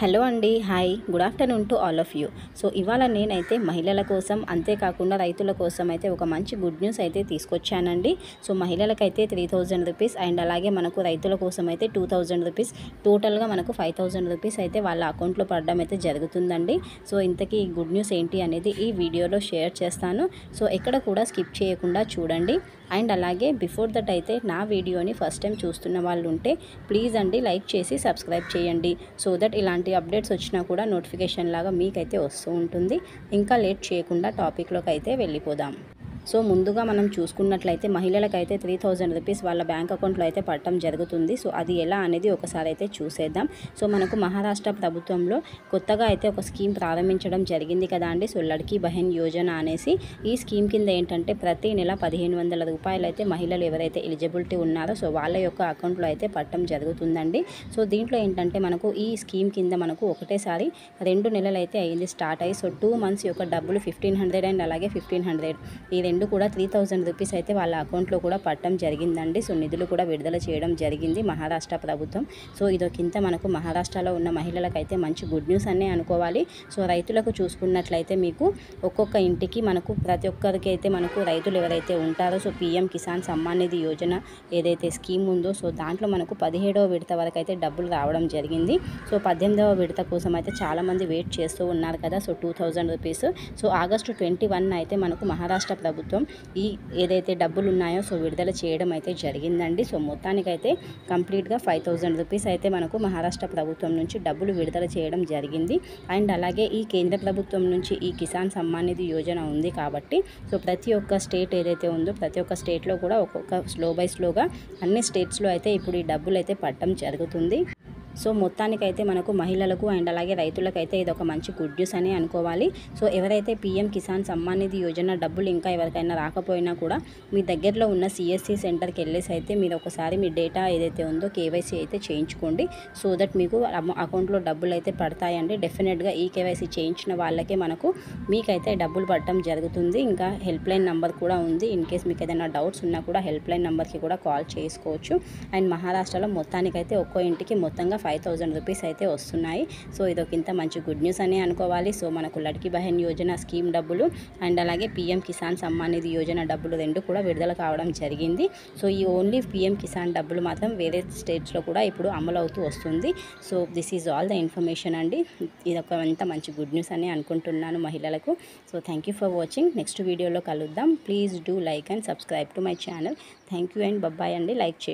Hello అండి hi. Good afternoon to all of you. So ఇవాళ నేనైతే మహిళల కోసం అంతేకాకుండా రైతుల కోసం అయితే ఒక మంచి గుడ్ న్యూస్ అయితే తీసుకొచ్చానండి. సో మహిళలకైతే త్రీ థౌజండ్ రూపీస్ అండ్ అలాగే మనకు రైతుల కోసం అయితే టూ థౌజండ్ రూపీస్ టోటల్గా మనకు ఫైవ్ థౌజండ్ రూపీస్ అయితే వాళ్ళ అకౌంట్లో పడడం అయితే జరుగుతుందండి. సో ఇంతకీ గుడ్ న్యూస్ ఏంటి అనేది ఈ వీడియోలో షేర్ చేస్తాను. సో ఎక్కడ కూడా స్కిప్ చేయకుండా చూడండి. అండ్ అలాగే బిఫోర్ దట్ అయితే నా వీడియోని ఫస్ట్ టైం చూస్తున్న వాళ్ళు ఉంటే ప్లీజ్ అండి లైక్ చేసి సబ్స్క్రైబ్ చేయండి. సో దట్ ఇలాంటి అప్డేట్స్ వచ్చినా కూడా నోటిఫికేషన్ లాగా మీకైతే వస్తూ ఉంటుంది. ఇంకా లేట్ చేయకుండా టాపిక్లోకి అయితే వెళ్ళిపోదాం. సో ముందుగా మనం చూసుకున్నట్లయితే మహిళలకైతే త్రీ థౌజండ్ రూపీస్ వాళ్ళ బ్యాంక్ అకౌంట్లో అయితే పడటం జరుగుతుంది. సో అది ఎలా అనేది ఒకసారి అయితే చూసేద్దాం. సో మనకు మహారాష్ట్ర ప్రభుత్వంలో కొత్తగా అయితే ఒక స్కీమ్ ప్రారంభించడం జరిగింది కదా అండి. సో లడ్కీ బహన్ యోజన అనేసి ఈ స్కీమ్ కింద ఏంటంటే ప్రతి నెల పదిహేను వందల రూపాయలు అయితే మహిళలు ఎవరైతే ఎలిజిబిలిటీ ఉన్నారో సో వాళ్ళ యొక్క అకౌంట్లో అయితే పట్టడం జరుగుతుందండి. సో దీంట్లో ఏంటంటే మనకు ఈ స్కీమ్ కింద మనకు ఒకటేసారి రెండు నెలలు అయితే అయింది స్టార్ట్ అయ్యి సో టూ మంత్స్ యొక్క డబ్బులు ఫిఫ్టీన్ హండ్రెడ్ అండ్ అలాగే ఫిఫ్టీన్ హండ్రెడ్ ఈ రెండు కూడా త్రీ థౌజండ్ రూపీస్ అయితే వాళ్ళ అకౌంట్లో కూడా పట్టడం జరిగిందండి. సో నిధులు కూడా విడుదల చేయడం జరిగింది మహారాష్ట్ర ప్రభుత్వం. సో ఇదొకింత మనకు మహారాష్ట్రలో ఉన్న మహిళలకైతే మంచి గుడ్ న్యూస్ అనే అనుకోవాలి. సో రైతులకు చూసుకున్నట్లయితే మీకు ఒక్కొక్క ఇంటికి మనకు ప్రతి ఒక్కరికి అయితే మనకు రైతులు ఎవరైతే ఉంటారో సో పీఎం కిసాన్ సమ్మాన్ నిధి యోజన ఏదైతే స్కీమ్ ఉందో సో దాంట్లో మనకు పదిహేడవ విడత వరకు అయితే డబ్బులు రావడం జరిగింది. సో పద్దెనిమిదవ విడత కోసం అయితే చాలామంది వెయిట్ చేస్తూ ఉన్నారు కదా so two thousand rupees so August twenty one అయితే మనకు మహారాష్ట్ర ప్రభుత్వం ప్రభుత్వం ఈ ఏదైతే డబ్బులు ఉన్నాయో సో విడుదల చేయడం అయితే జరిగిందండి. సో మొత్తానికైతే కంప్లీట్గా ఫైవ్ థౌజండ్ రూపీస్ అయితే మనకు మహారాష్ట్ర ప్రభుత్వం నుంచి డబ్బులు విడుదల చేయడం జరిగింది. అండ్ అలాగే ఈ కేంద్ర ప్రభుత్వం నుంచి ఈ కిసాన్ సమ్మాన్ నిధి యోజన ఉంది కాబట్టి సో ప్రతి ఒక్క స్టేట్ ఏదైతే ఉందో ప్రతి ఒక్క స్టేట్లో కూడా ఒక్కొక్క స్లో బై స్లోగా అన్ని స్టేట్స్లో అయితే ఇప్పుడు ఈ డబ్బులు అయితే పట్టడం జరుగుతుంది. సో మొత్తానికైతే మనకు మహిళలకు అండ్ అలాగే రైతులకైతే ఇది ఒక మంచి గుడ్ న్యూస్ అని అనుకోవాలి. సో ఎవరైతే పీఎం కిసాన్ సమ్మాన్ నిధి యోజన డబ్బులు ఇంకా ఎవరికైనా రాకపోయినా కూడా మీ దగ్గరలో ఉన్న సిఎస్సి సెంటర్కి వెళ్ళేసి అయితే మీరు ఒకసారి మీ డేటా ఏదైతే ఉందో కేవైసీ అయితే చేయించుకోండి. సో దట్ మీకు అకౌంట్లో డబ్బులు అయితే పడతాయండి. డెఫినెట్గా ఈ కేవైసీ చేయించిన వాళ్ళకే మనకు మీకైతే డబ్బులు పడటం జరుగుతుంది. ఇంకా హెల్ప్ లైన్ నెంబర్ కూడా ఉంది. ఇన్ కేస్ మీకు ఏదైనా డౌట్స్ ఉన్నా కూడా హెల్ప్ లైన్ నెంబర్కి కూడా కాల్ చేసుకోవచ్చు. అండ్ మహారాష్ట్రలో మొత్తానికైతే ఒక్కో ఇంటికి మొత్తంగా ఫైవ్ థౌజండ్ రూపీస్ అయితే వస్తున్నాయి. సో ఇదొకింత మంచి గుడ్ న్యూస్ అని అనుకోవాలి. సో మనకు లడ్కి బహన్ యోజన స్కీమ్ డబ్బులు అండ్ అలాగే పీఎం కిసాన్ సమ్మాన్ నిధి యోజన డబ్బులు రెండు కూడా విడుదల కావడం జరిగింది. సో ఈ ఓన్లీ పీఎం కిసాన్ డబ్బులు మాత్రం వేరే స్టేట్స్లో కూడా ఇప్పుడు అమలు అవుతూ వస్తుంది. So this is all the information అండి. ఇది ఒక అంత మంచి గుడ్ న్యూస్ అని అనుకుంటున్నాను మహిళలకు. So thank you for watching. Next వీడియోలో కలుద్దాం. Please do like and subscribe to my channel. Thank you and bye bye అండి. లైక్ చేయండి.